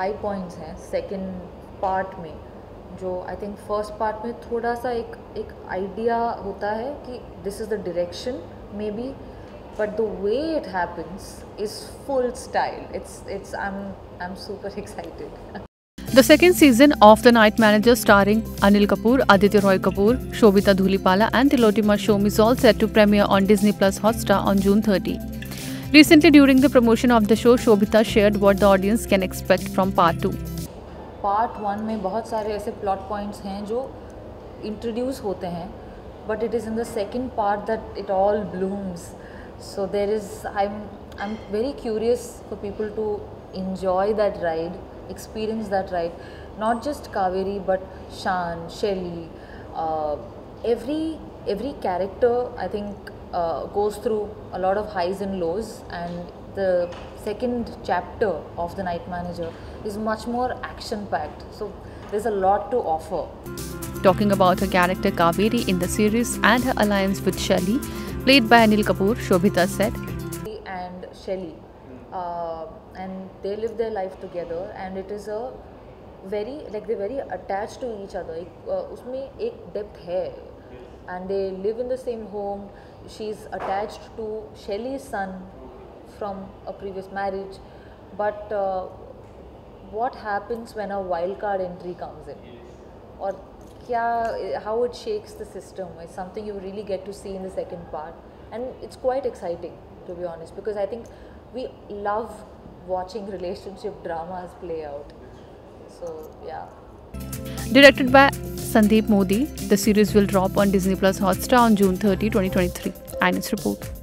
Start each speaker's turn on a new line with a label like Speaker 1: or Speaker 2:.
Speaker 1: High points हैं second part में, जो आई थिंक फ़र्स्ट पार्ट में थोड़ा सा एक एक आइडिया होता है कि this is the direction may be but the way it happens is full style it's it's I am I am
Speaker 2: super excited the second season of the Night Manager starring Anil Kapoor Aditya Roy Kapur Sobhita Dhulipala and Tillotama Shome Mizo all set to premiere on Disney plus Hotstar on June thirty Recently, during the promotion of the show, Sobhita shared what the audience can expect from Part 2.
Speaker 1: Part One में बहुत सारे ऐसे plot points हैं जो introduce होते हैं but it is in the second part that it all blooms so there is I am enjoy that ride, experience that ride. Not just Kaveri, but Shan, Shelly, uh, every every character. I think uh, goes through a lot of highs and lows and the second chapter of the night manager is much more action packed so there's a lot to offer.
Speaker 2: Talking about her character kaveri in the series and her alliance with shelly played by anil kapoor sobhita said.
Speaker 1: And shelly uh, and they live their life together and it is a very like they're very attached to each other. Uh, उसमें एक depth है and they live in the same home. She's attached to Shelly's son from a previous marriage, but uh, what happens when a wild card entry comes in? or kya, how it shakes the system is something you really get to see in the second part and it's quite exciting to be honest because i think we love watching relationship dramas play out so yeah
Speaker 2: Directed by Sandeep Modi, the series will drop on Disney Plus Hotstar on June 30, 2023. INS report.